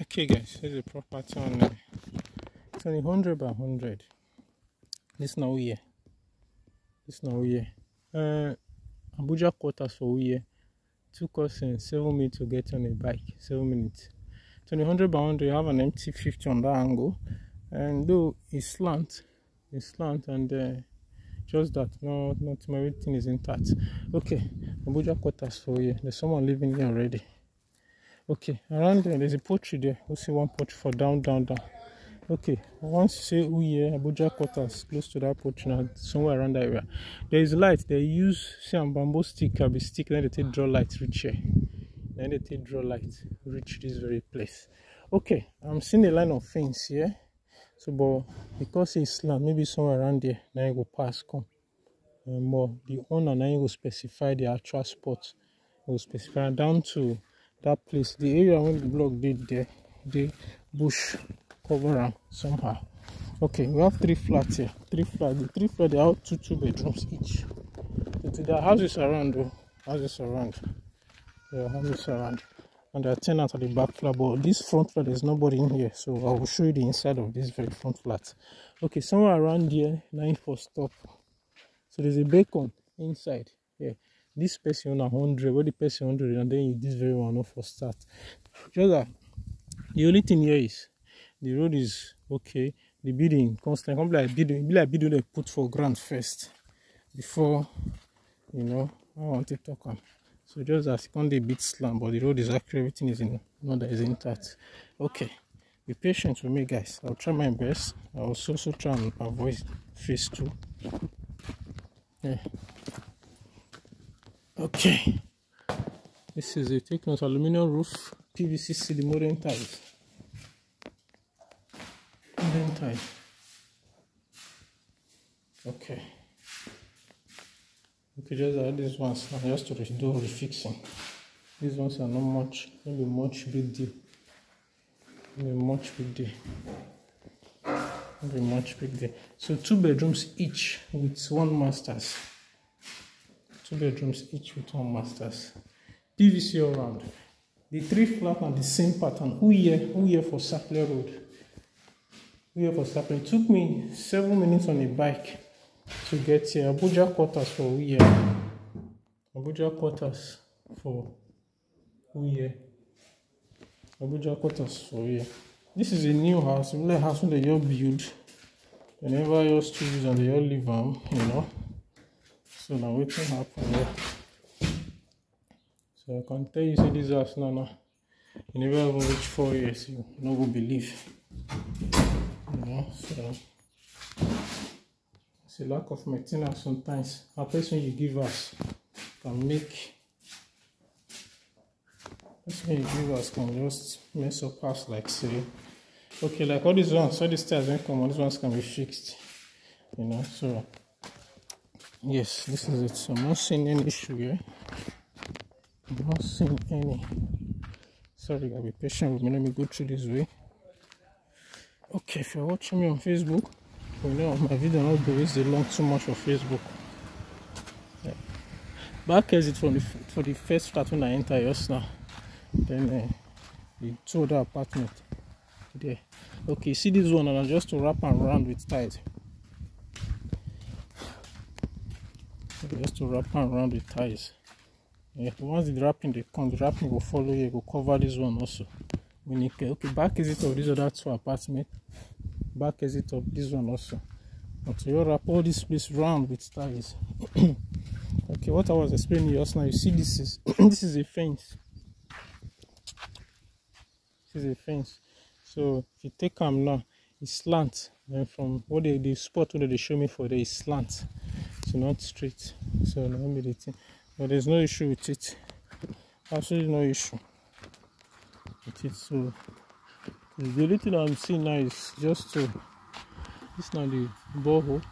Okay, guys, here's a property on uh, it's only 100 by 100. This now here. This now here. Uh, Abuja quarters for here. Took us in seven minutes to get on a bike. Seven minutes. It's only 100 by 100. You have an empty 50 on that angle, and though it's slant, it's slant, and uh, just that, no, not everything is intact. Okay, Abuja quarters for here. There's someone living here already. Okay, around there, there's a poultry there. We'll see one poultry for down, down, down. Okay, once you say Uhie, Abuja quarters, close to that poultry now, somewhere around that area. There is light. They use some bamboo stick, can be stick, then they take draw light reach here. Then they take draw light reach this very place. Okay, I'm seeing a line of fence here. So, but because it's slant, maybe somewhere around there, now you go pass, come. Um, but the owner now you will specify the actual spot. Will specify down to that place the area when the block did there the bush cover am somehow. Okay we have three flats here. Three flats the three flats they have two two bedrooms each. Are houses around though. Houses around. Are houses around. And there are tenants at the back flat but this front flat there's nobody in here. So i will show you the inside of this very front flat. Okay somewhere around here nine for stop. So there's a bacon inside here this person on a hundred, what the person hundred, and then this very one not for start. Just that the only thing here is the road is okay. The building constant, come like building, be like building they put for ground first before you know. I want to talk on. So just as on the bit slam, but the road is actually everything is in that is intact. Okay, be patient with me, guys. I'll try my best. I'll also, also try and avoid phase two. Yeah. Okay. This is a Technos aluminum roof PVC CD modern tiles. Modern tile. Okay. Okay, just add these ones now just to do refixing. These ones are not much, maybe much big deal. Maybe much big deal. Maybe much big deal. So two bedrooms each with one masters two bedrooms each with one masters. Pvc all round the three flat are the same pattern. Who here? Who here for sapele road? Uhie for sapele? It took me seven minutes on a bike to get here. Abuja quarters for uhie abuja quarters for uhie abuja quarters for uhie this is a new house. Like house wey dem just build. Dem never just choose and they all live am um, you know so now wetin happen here so i can tell you say this house now now you never even reach four years you no believe. You know so it's a lack of main ten ance sometimes. A person you give us can make person you give us can just mess up house like say okay like all these ones all these stairs wey come on these ones can be fixed you know so yes this is it. So i'm not seeing any issue here. I'm not seeing any. Sorry i'll be patient with me. Let me go through this way. Okay if you're watching me on facebook you know my video not always dey long too much on facebook. Yeah. back exit from the for the first flat when i enter just now. Then uh, the two other apartment there. Okay see this one and just to wrap around with ties just to wrap around the ties. Yeah once the wrapping they come the wrapping will follow you will cover this one also. We need okay back exit of this other two apartment. Back exit of this one also. Until you wrap all this place round with ties. Okay what i was explaining just now you see this is this is a fence. This is a fence. So if you take them now it's slant. Then from what they the spot where they show me for is slant not straight so let me but there's no issue with it. Absolutely no issue with it. So the only thing i'm seeing now is just to this now the borehole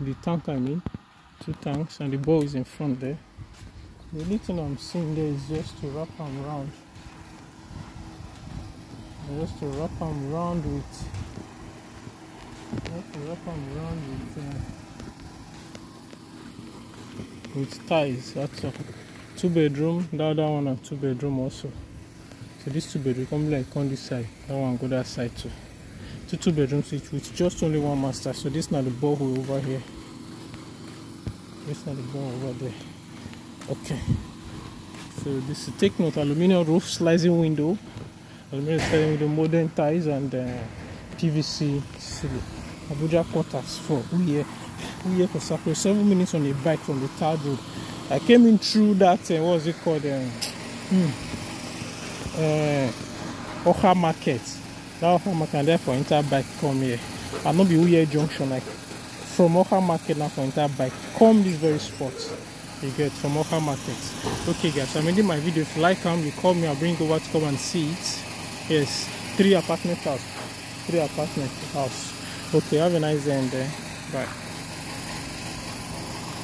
the tank i mean two tanks and the ball is in front there. The only thing i'm seeing there is just to wrap them around just to wrap them around with just to wrap them around with uh, with ties that's all. Two bedroom the other one and two bedroom also. So this two bedroom come like on this side that one go that side too. Two two bedrooms each with just only one master. So this now the borehole over here. This now the borehole over there. Okay. So this is take note aluminum roof sliding window. Aluminum sliding window modern ties and uh, pvc ceiling abuja quarters for uhie. Uhie kosako seven minutes on a bike from the third road. I came in through that uh, what was it called um, hmm, uh, oba market. That oba market and therefore enter bike come here. I no be uhie junction like from oba market now for enter bike. Come this very spot. You get from oba market. Okay guys i'm ending my video. If you like them you call me i'll bring over to come and see it. Yes three apartment house. Three apartment house okay have a nice day and uh, bye